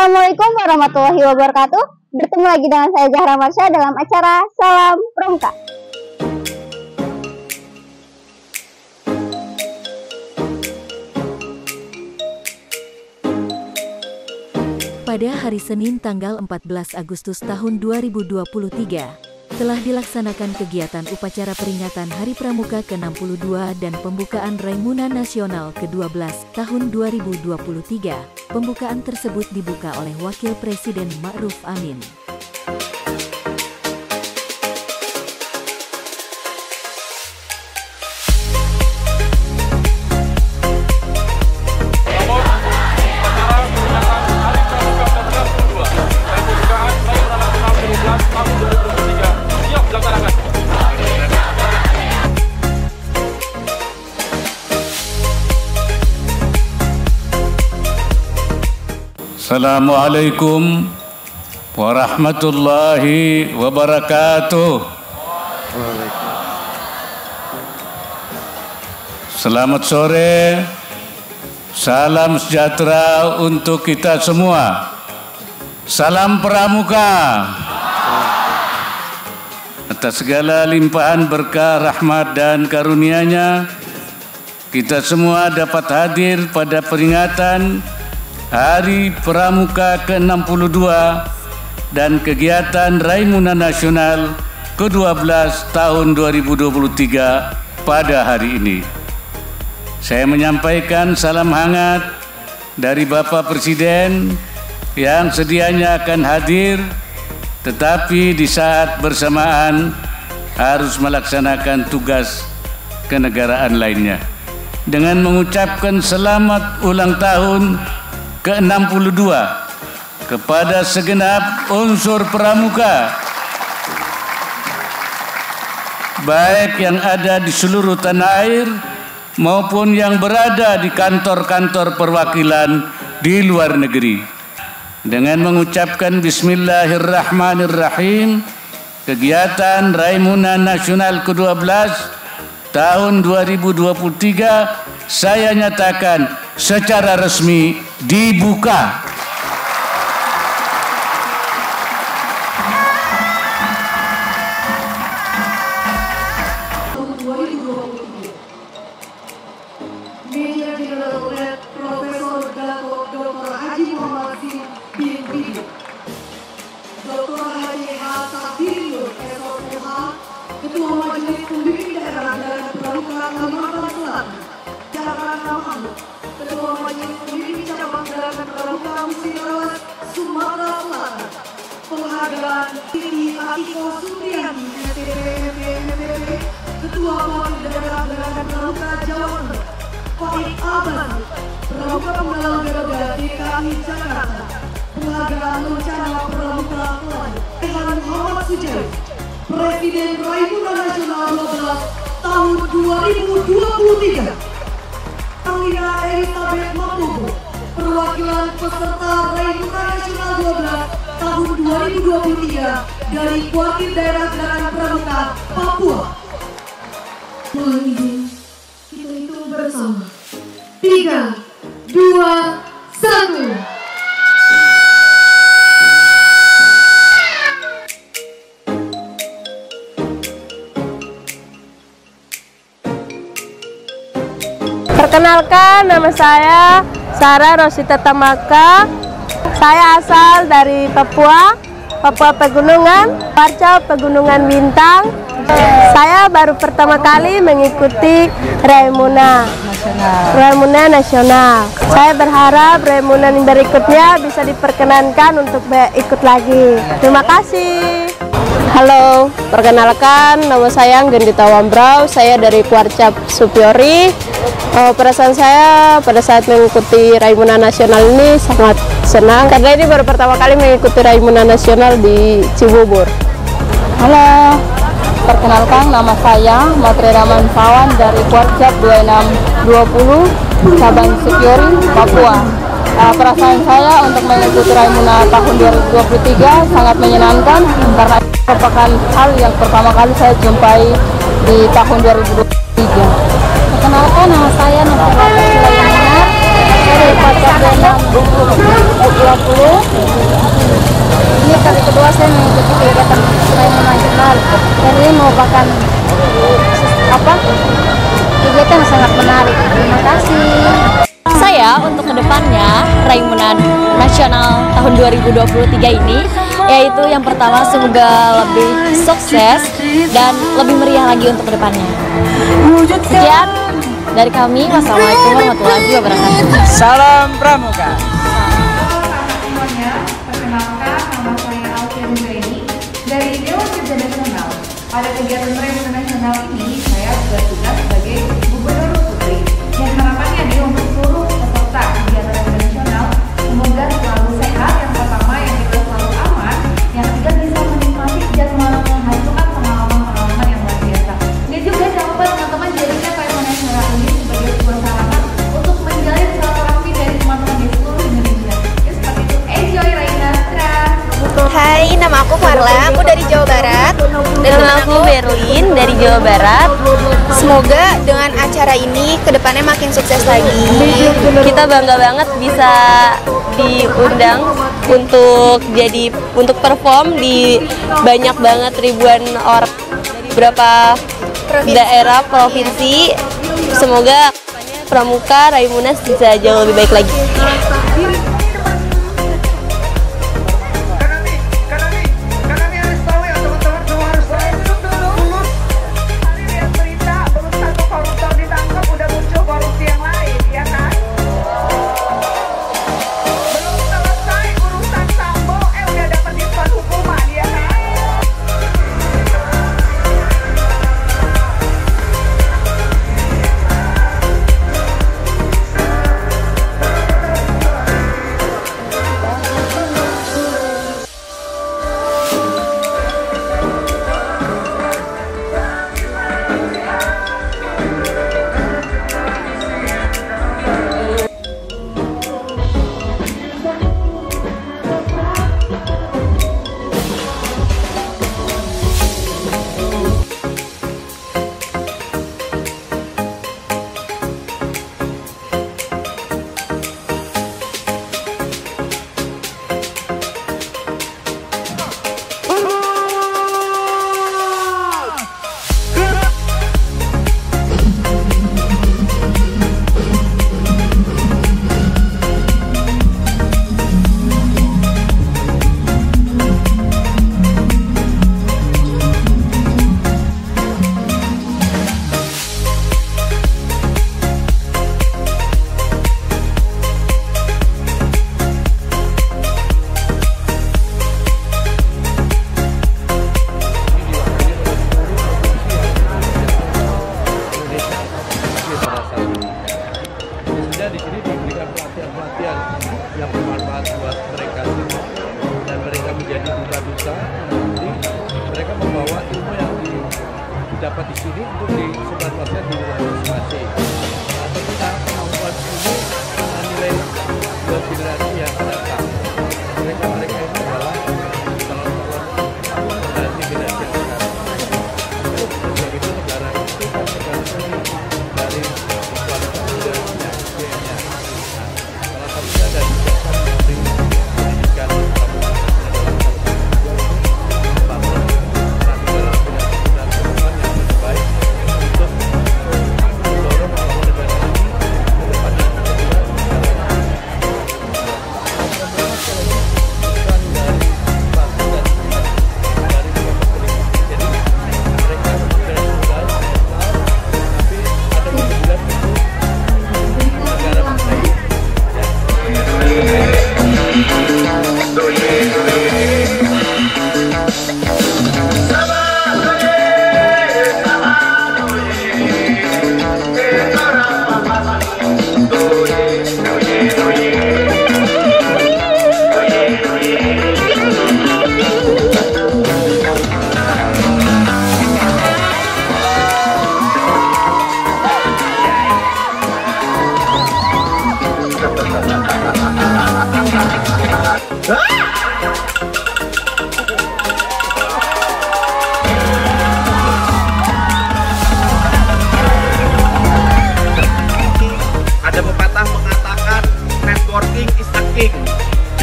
Assalamualaikum warahmatullahi wabarakatuh. Bertemu lagi dengan saya Zahra Marsha dalam acara Salam Pramuka. Pada hari Senin tanggal 14 Agustus tahun 2023, telah dilaksanakan kegiatan upacara peringatan Hari Pramuka ke-62 dan pembukaan Raimuna Nasional ke-12 tahun 2023. Pembukaan tersebut dibuka oleh Wakil Presiden Ma'ruf Amin. Assalamualaikum warahmatullahi wabarakatuh. Selamat sore. Salam sejahtera untuk kita semua. Salam pramuka. Atas segala limpahan berkah rahmat dan karunia-Nya, kita semua dapat hadir pada peringatan Hari Pramuka ke-62 dan kegiatan Raimuna Nasional ke-12 tahun 2023 pada hari ini. Saya menyampaikan salam hangat dari Bapak Presiden yang sedianya akan hadir tetapi di saat bersamaan harus melaksanakan tugas kenegaraan lainnya. Dengan mengucapkan selamat ulang tahun ke-62. Kepada segenap unsur pramuka baik yang ada di seluruh tanah air maupun yang berada di kantor-kantor perwakilan di luar negeri. Dengan mengucapkan bismillahirrahmanirrahim kegiatan Raimuna Nasional ke-12 tahun 2023 saya nyatakan secara resmi dibuka. Penghargaan Rencana Pramuka Tuhan Muhammad Sujairi, Presiden Raimuna Nasional 12 tahun 2023. Alina Elizabeth Mapugo, perwakilan peserta Raimuna Nasional 12 tahun 2023 dari Kuartir Daerah Gerakan Pramuka, Papua. Mohon izin, kita hitung bersama. Tiga, dua, Perkenalkan nama saya Sarah Rosita Tamaka. Saya asal dari Papua, Papua Pegunungan, Parca Pegunungan Bintang. Saya baru pertama kali mengikuti Raimuna Raimuna Nasional. Saya berharap Raimuna berikutnya bisa diperkenankan untuk ikut lagi. Terima kasih. Halo, perkenalkan nama saya Gendita Wambrau, saya dari Kuarcap Supiori. Uh, perasaan saya pada saat mengikuti Raimuna Nasional ini sangat senang karena ini baru pertama kali mengikuti Raimuna Nasional di Cibubur. Halo, perkenalkan nama saya Matre Raman Sawan dari Kuarcap 2620 Cabang Supiori, Papua uh, perasaan saya untuk mengikuti Raimuna tahun 2023 sangat menyenangkan karena merupakan hal yang pertama kali saya jumpai di tahun 2023. Perkenalkan nama saya Nurfatul Sulaimanar dari Kota Denang 20. Ini kali kedua saya mengikuti kegiatan Raimuna Jurnal dan ini merupakan apa kegiatan yang sangat menarik. Terima kasih ya untuk ke depannya Raimunan Nasional tahun 2023 ini yaitu yang pertama semoga lebih sukses dan lebih meriah lagi untuk ke depannya. Sekian dari kami. Wassalamualaikum warahmatullahi wabarakatuh. Salam Pramuka. Perkenalkan nama saya dari Dewan Kerja Nasional. Pada kegiatan Nabila, aku dari Jawa Barat dan aku Berlin dari Jawa Barat. Semoga dengan acara ini ke depannya makin sukses lagi. Kita bangga banget bisa diundang untuk jadi untuk perform di banyak banget ribuan orang berapa provinsi. daerah provinsi. Semoga Pramuka Raimunas bisa jauh lebih baik lagi.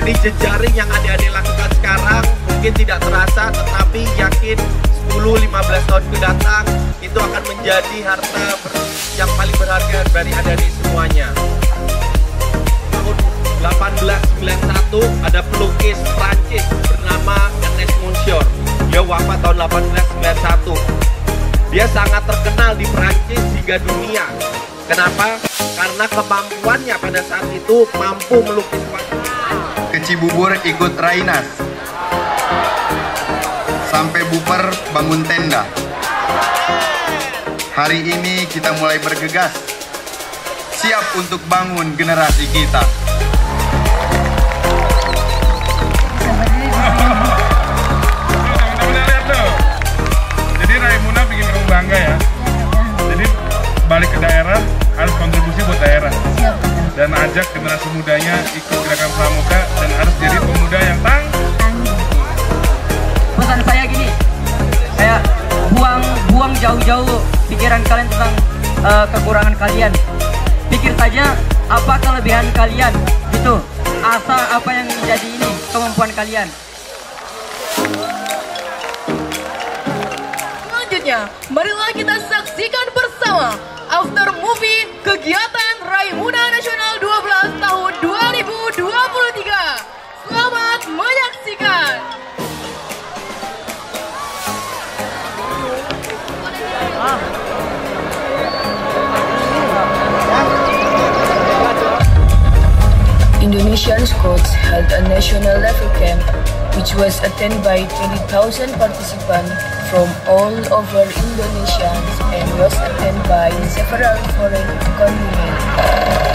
Dari jejaring yang adik-adik lakukan sekarang mungkin tidak terasa tetapi yakin 10-15 tahun ke datang itu akan menjadi harta yang paling berharga dari adik-adik semuanya. Tahun 1891 ada pelukis Prancis bernama Ernest Monsieur. Dia wafat tahun 1891. Dia sangat terkenal di Prancis hingga dunia. Kenapa? Karena kemampuannya pada saat itu mampu melukis. Ke Cibubur ikut Rainas. Sampai Buper bangun tenda. Hari ini kita mulai bergegas. Siap untuk bangun generasi kita. Jadi Raimuna bikin kamu bangga ya. Jadi balik ke daerah harus kontribusi buat daerah. Dan ajak generasi mudanya ikut gerakan pramuka dan harus jadi pemuda yang tang. Pesan saya gini, saya buang buang jauh-jauh pikiran kalian tentang uh, kekurangan kalian. Pikir saja apa kelebihan kalian, gitu. Asal apa yang menjadi ini kemampuan kalian. Selanjutnya, marilah kita saksikan bersama After Movie Kegiatan Raimuna Nasional Indonesian Scouts held a national level camp which was attended by 20,000 participants from all over Indonesia and was attended by several foreign continents.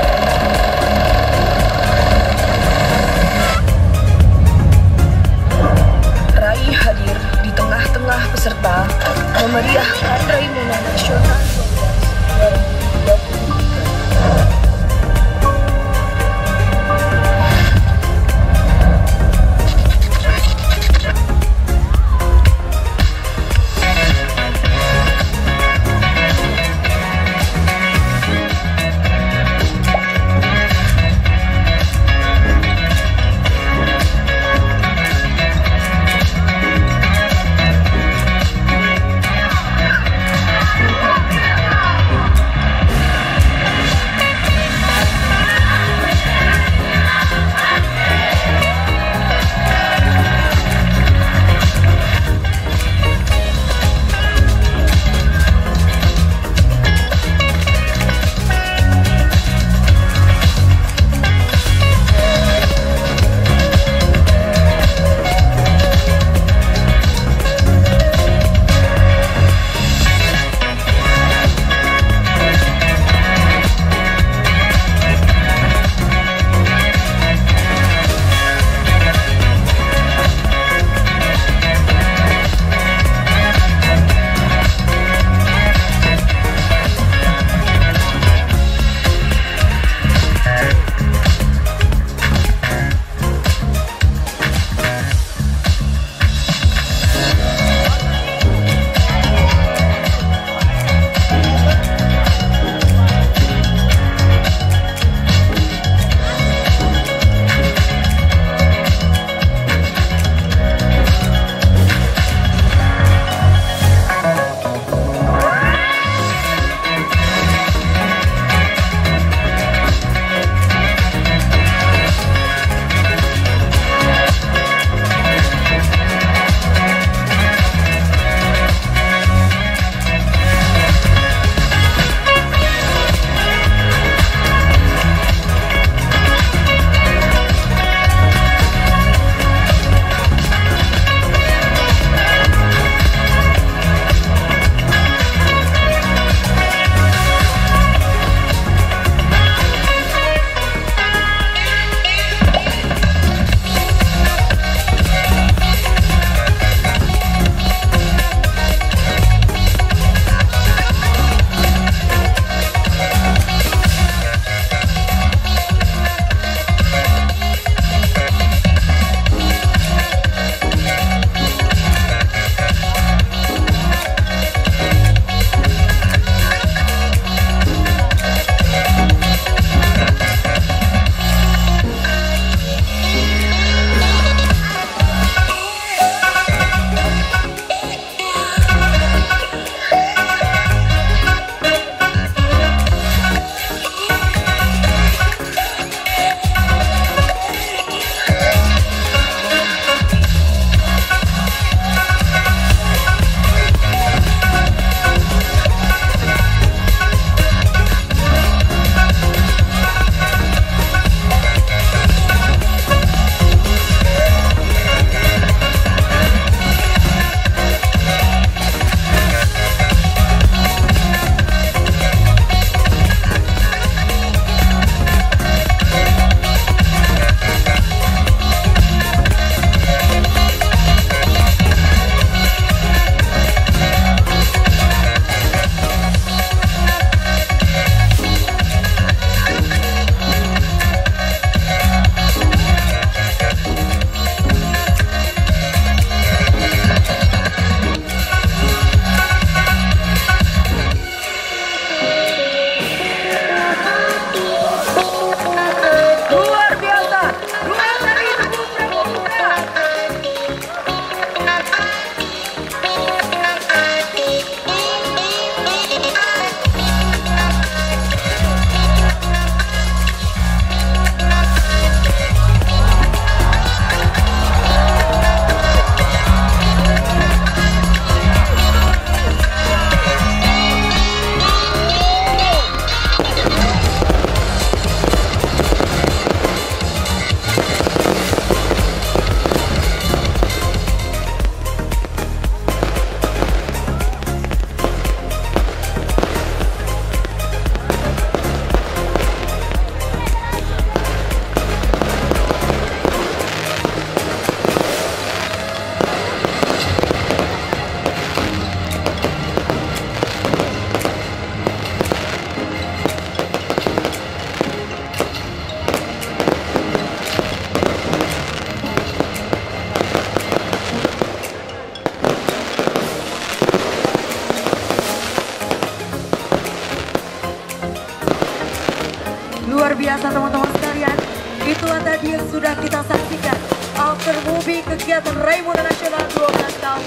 Biasa teman-teman sekalian. Itulah tadi yang sudah kita saksikan after movie kegiatan Raimuna Nasional 12 tahun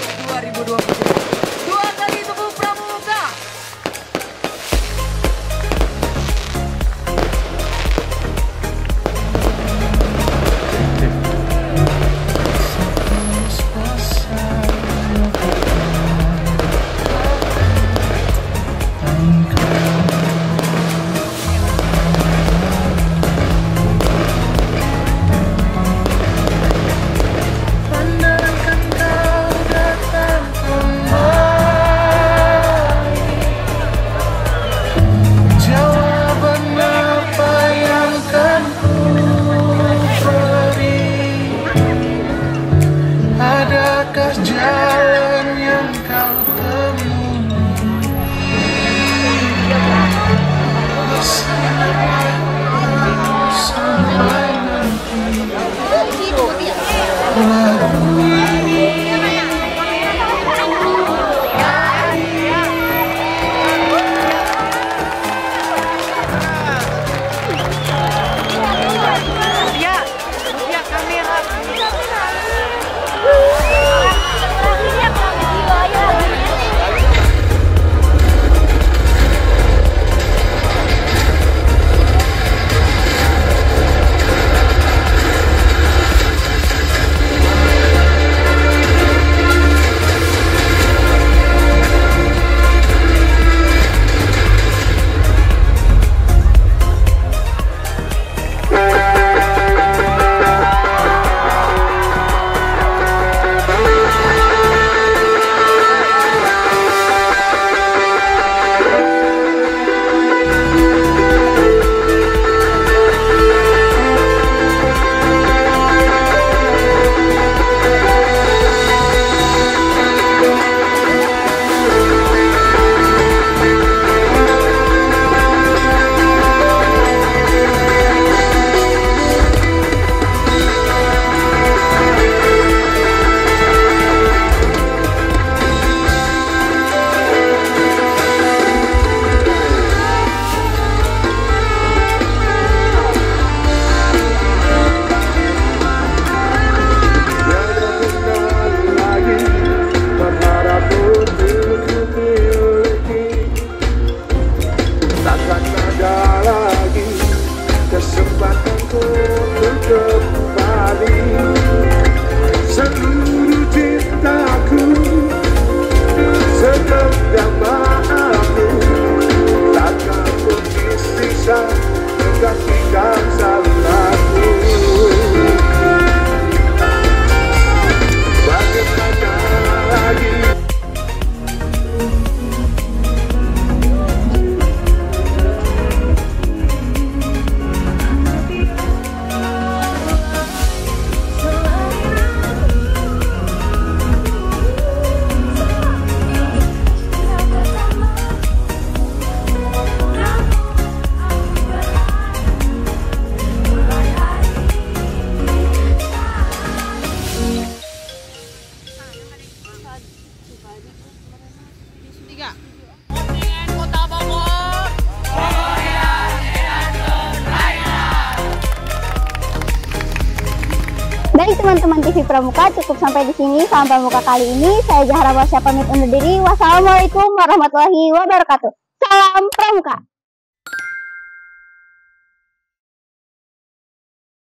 2023. Teman-teman TV Pramuka, cukup sampai di sini salam Pramuka kali ini. Saya Zahra Marsha pamit undur diri. Wassalamualaikum warahmatullahi wabarakatuh. Salam Pramuka.